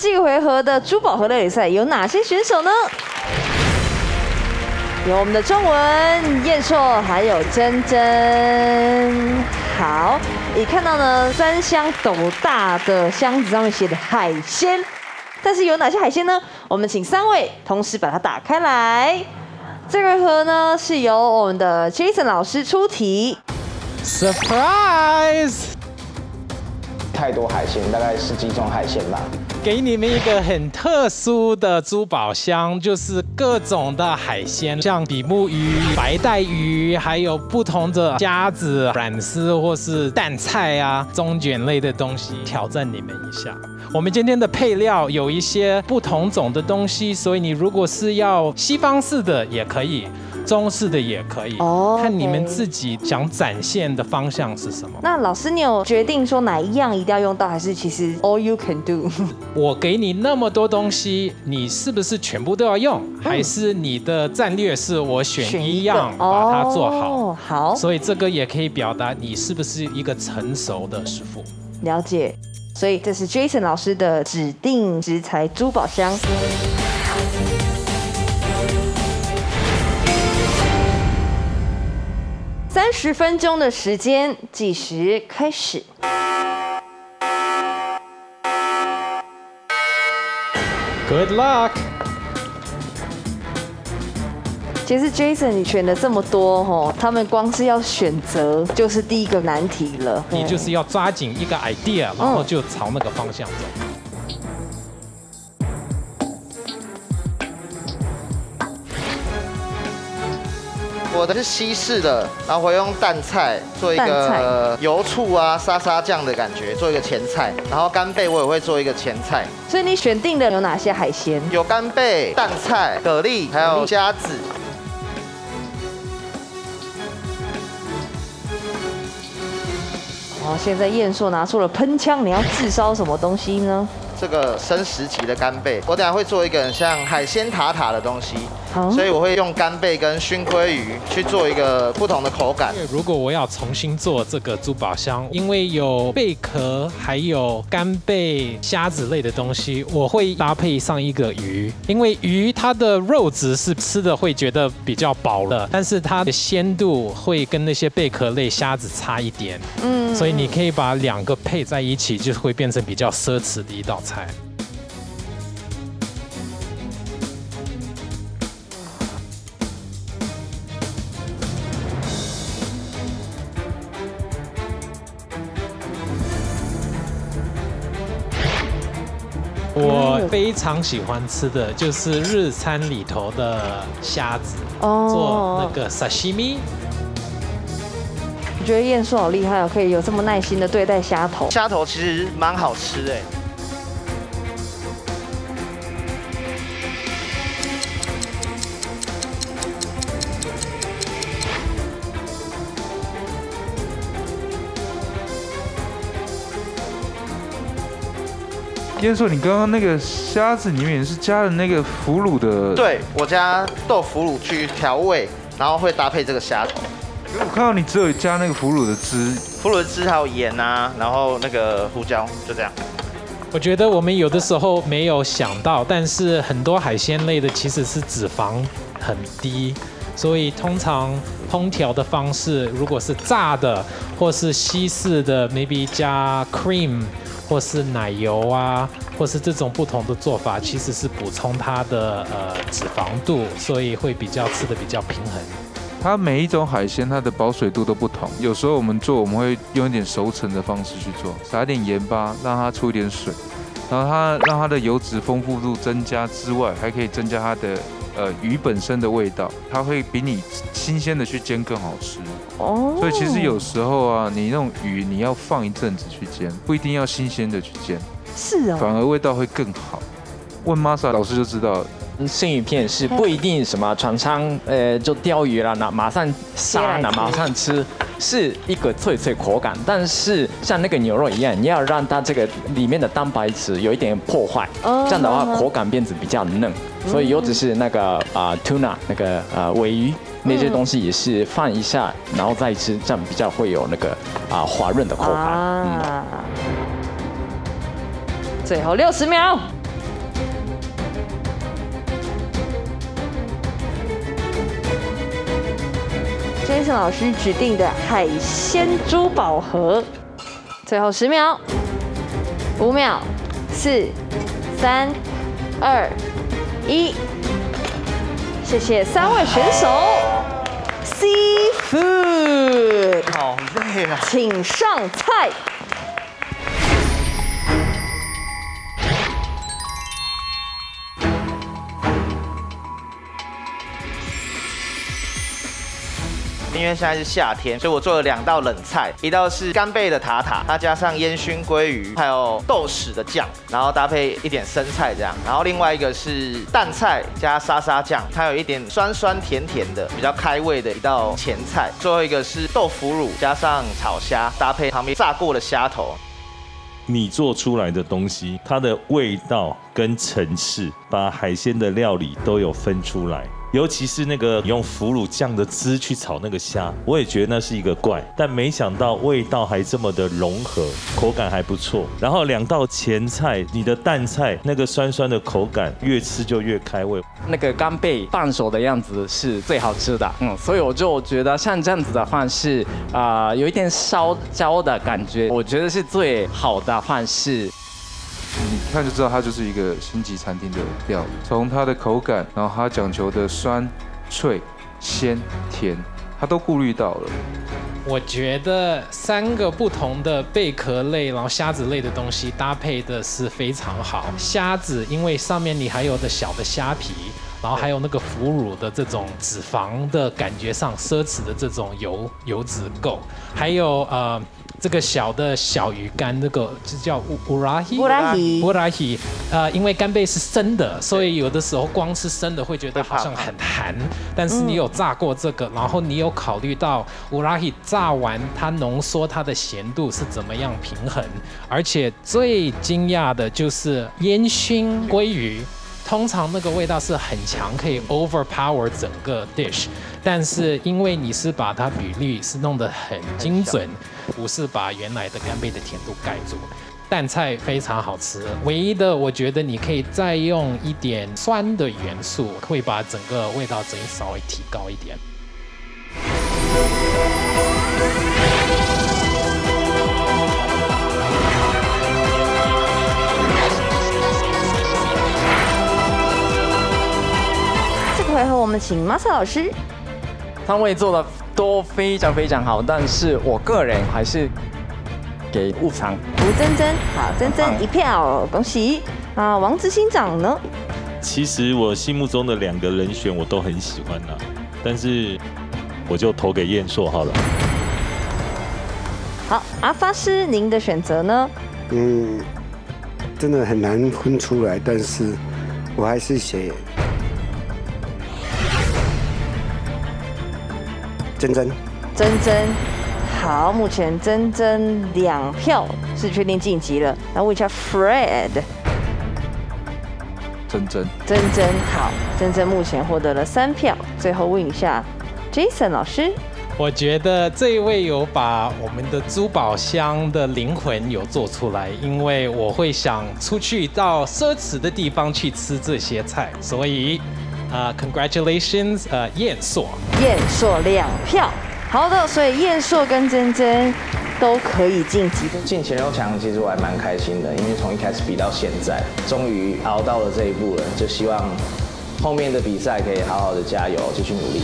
这个回合的珠宝盒类比赛有哪些选手呢？有我们的中文燕硕，还有珍珍。好，你看到呢，三箱斗大的箱子上面写的海鲜，但是有哪些海鲜呢？我们请三位同时把它打开来。这个盒呢是由我们的 Jason 老师出题。Surprise！太多海鲜，大概十几种海鲜吧。给你们一个很特殊的珠宝箱，就是各种的海鲜，像比目鱼、白带鱼，还有不同的虾子、软丝或是蛋菜啊、中卷类的东西，挑战你们一下。我们今天的配料有一些不同种的东西，所以你如果是要西方式的也可以，中式的也可以，哦看你们自己想展现的方向是什么。那老师，你有决定说哪一样一定要用到，还是其实 all you can do？我给你那么多东西，你是不是全部都要用？还是你的战略是我选一样把它做好？哦，好，所以这个也可以表达你是不是一个成熟的师傅。了解。所以这是 Jason 老师的指定食材珠宝箱。三十分钟的时间，计时开始。Good luck！其实 Jason 你选的这么多吼，他们光是要选择就是第一个难题了。你就是要抓紧一个 idea，然后就朝那个方向走。我的是西式的，然后我用蛋菜做一个呃油醋啊沙沙酱的感觉，做一个前菜。然后干贝我也会做一个前菜，所以你选定的有哪些海鲜？有干贝、蛋菜、蛤蜊，还有虾子。哦，现在燕硕拿出了喷枪，你要自烧什么东西呢？这个生食级的干贝，我等下会做一个很像海鲜塔塔的东西，好所以我会用干贝跟熏鲑鱼去做一个不同的口感。如果我要重新做这个珠宝箱，因为有贝壳，还有干贝、虾子类的东西，我会搭配上一个鱼，因为鱼它的肉质是吃的会觉得比较饱的，但是它的鲜度会跟那些贝壳类虾子差一点，嗯所以你可以把两个配在一起，就会变成比较奢侈的一道菜。我非常喜欢吃的就是日餐里头的虾子，做那个 sashimi。我觉得燕叔好厉害哦，可以有这么耐心的对待虾头。虾头其实蛮好吃的，燕硕，你刚刚那个虾子里面是加了那个腐乳的，，对我加豆腐乳去调味，然后会搭配这个虾头。我看到你只有加那个腐乳的汁，腐乳的汁还有盐啊，然后那个胡椒，就这样。我觉得我们有的时候没有想到，但是很多海鲜类的其实是脂肪很低，所以通常烹调的方式，如果是炸的或是西式的，maybe 加 cream 或是奶油啊，或是这种不同的做法，其实是补充它的呃脂肪度，所以会比较吃的比较平衡。它每一种海鲜它的保水度都不同。有时候我们做，我们会用一点熟成的方式去做，撒一点盐巴，让它出一点水，然后它让它的油脂丰富度增加之外，还可以增加它的呃鱼本身的味道，它会比你新鲜的去煎更好吃。哦所以其实有时候啊，你那种鱼你要放一阵子去煎，不一定要新鲜的去煎，是哦，反而味道会更好。问 Masa 老师就知道了。生鱼片是不一定什么船上呃就钓鱼了，那马上杀了马上吃，是一个脆脆口感。但是像那个牛肉一样，你要让它这个里面的蛋白质有一点破坏，哦这样的话口感变得比较嫩。所以尤其是那个啊、tuna 那个呃尾鱼那些东西也是放一下，然后再吃，这样比较会有那个啊、滑润的口感。最后六十秒，Jason 老师指定的海鲜珠宝盒。最后十秒，五秒，四、三、二、一。谢谢三位选手。Seafood，好累啊！请上菜。因为现在是夏天，所以我做了两道冷菜，一道是干贝的塔塔，它加上烟熏鲑鱼，还有豆豉的酱，然后搭配一点生菜这样。然后另外一个是蛋菜加沙沙酱，它有一点酸酸甜甜的，比较开胃的一道前菜。最后一个是豆腐乳加上炒虾，搭配旁边炸过的虾头。你做出来的东西，它的味道跟层次，把海鲜的料理都有分出来。尤其是那个用腐乳酱的汁去炒那个虾，我也觉得那是一个怪，但没想到味道还这么的融合，口感还不错。然后两道前菜，你的蛋菜那个酸酸的口感，越吃就越开胃。那个干贝半熟的样子是最好吃的，嗯，所以我就觉得像这样子的话是啊、有一点烧焦的感觉，我觉得是最好的方式。你看就知道它就是一个星级餐厅的料理，从它的口感，然后它讲求的酸、脆、鲜、甜，它都顾虑到了。我觉得三个不同的贝壳类，然后虾子类的东西搭配的是非常好。虾子因为上面你还有的小的虾皮，然后还有那个腐乳的这种脂肪的感觉上奢侈的这种油油脂够，还有呃这个小的小鱼干，那个就叫乌乌拉希乌拉希乌拉希，呃，因为干贝是生的，所以有的时候光吃生的会觉得好像很寒，但是你有炸过这个，然后你有考虑到乌拉希炸完它浓缩它的咸度是怎么样平衡，而且最惊讶的就是烟熏鲑鱼。通常那个味道是很强，可以 overpower 整个 dish，但是因为你是把它比例是弄得很精准，不是把原来的干贝的甜度盖住。蛋菜非常好吃，唯一的我觉得你可以再用一点酸的元素，会把整个味道整稍微提高一点。们请 Masa 老师。三位做的都非常非常好，但是我个人还是给误尝。吴珍珍，好，珍珍一票，恭喜啊！王执行长呢？其实我心目中的两个人选我都很喜欢啦，但是我就投给燕硕好了。好，阿发师，您的选择呢？嗯，真的很难分出来，但是我还是写珍珍。珍珍，好，目前珍珍两票是确定晋级了。那问一下 Fred，真真，珍珍好，珍珍目前获得了三票。最后问一下 Jason 老师，我觉得这一位有把我们的珠宝箱的灵魂有做出来，因为我会想出去到奢侈的地方去吃这些菜，所以啊、c o n g r a t u l a t i o n s 呃，燕硕。燕硕两票。好的，所以燕硕跟珍珍都可以晋级的。进前六强，其实我还蛮开心的，因为从一开始比到现在，终于熬到了这一步了，就希望后面的比赛可以好好的加油，继续努力。